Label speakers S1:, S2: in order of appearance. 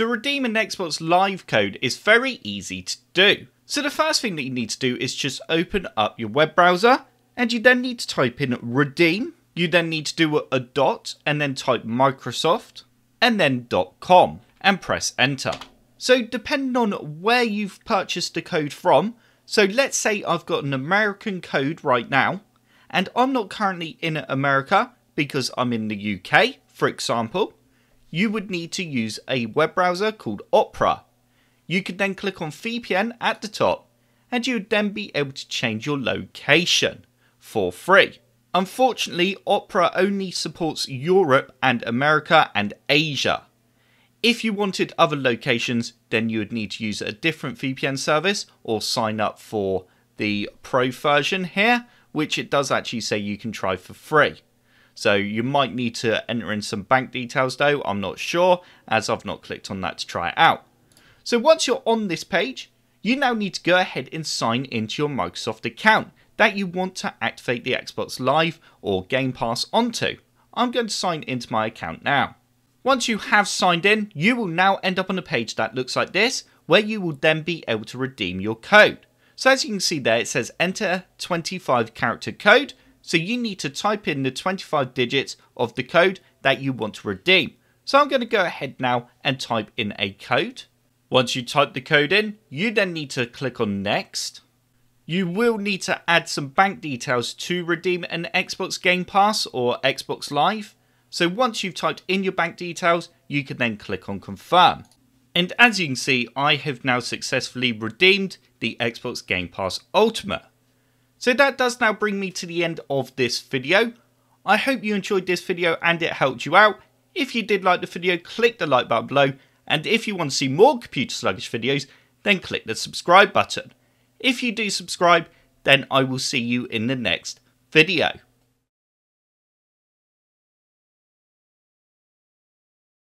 S1: To redeem an Xbox Live code is very easy to do. So the first thing that you need to do is just open up your web browser and you then need to type in redeem. You then need to do a dot and then type Microsoft and then dot .com and press enter. So depending on where you've purchased the code from, so let's say I've got an American code right now and I'm not currently in America because I'm in the UK, for example, you would need to use a web browser called Opera. You could then click on VPN at the top and you would then be able to change your location for free. Unfortunately, Opera only supports Europe and America and Asia. If you wanted other locations, then you would need to use a different VPN service or sign up for the pro version here, which it does actually say you can try for free. So you might need to enter in some bank details though, I'm not sure, as I've not clicked on that to try it out. So once you're on this page, you now need to go ahead and sign into your Microsoft account that you want to activate the Xbox Live or Game Pass onto. I'm going to sign into my account now. Once you have signed in, you will now end up on a page that looks like this, where you will then be able to redeem your code. So as you can see there, it says enter 25 character code, so you need to type in the 25 digits of the code that you want to redeem. So I'm going to go ahead now and type in a code. Once you type the code in, you then need to click on next. You will need to add some bank details to redeem an Xbox Game Pass or Xbox Live. So once you've typed in your bank details, you can then click on confirm. And as you can see, I have now successfully redeemed the Xbox Game Pass Ultimate. So that does now bring me to the end of this video. I hope you enjoyed this video and it helped you out. If you did like the video, click the like button below. And if you want to see more computer sluggish videos, then click the subscribe button. If you do subscribe, then I will see you in the next video.